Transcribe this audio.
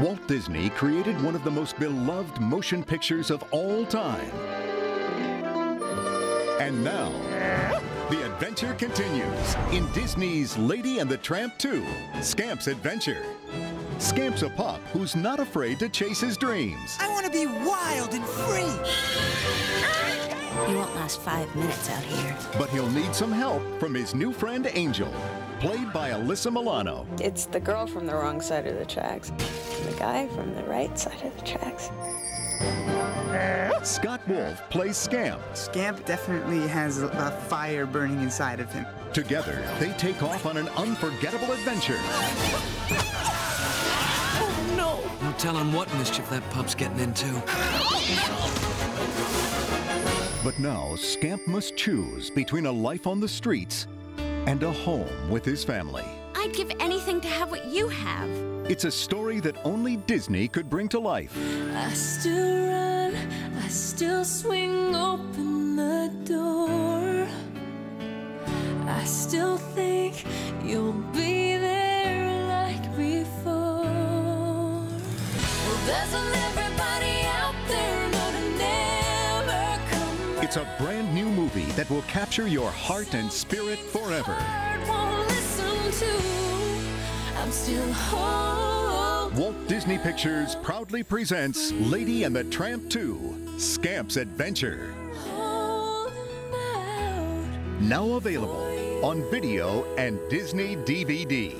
Walt Disney created one of the most beloved motion pictures of all time. And now, the adventure continues in Disney's Lady and the Tramp 2 Scamp's Adventure. Scamp's a pup who's not afraid to chase his dreams. I want to be wild and free. You won't last five minutes out here. But he'll need some help from his new friend Angel, played by Alyssa Milano. It's the girl from the wrong side of the tracks, and the guy from the right side of the tracks. Scott Wolf plays Scamp. Scamp definitely has a, a fire burning inside of him. Together, they take off on an unforgettable adventure. Oh, no telling what mischief that pup's getting into. But now, Scamp must choose between a life on the streets and a home with his family. I'd give anything to have what you have. It's a story that only Disney could bring to life. I still run, I still swing open the door. I still think you'll be there like before. Well, It's a brand new movie that will capture your heart and spirit forever. back? Won't listen to. I'm still. Walt Disney Pictures proudly presents Lady and the Tramp 2 Scamp's Adventure. Now available on video and Disney DVD.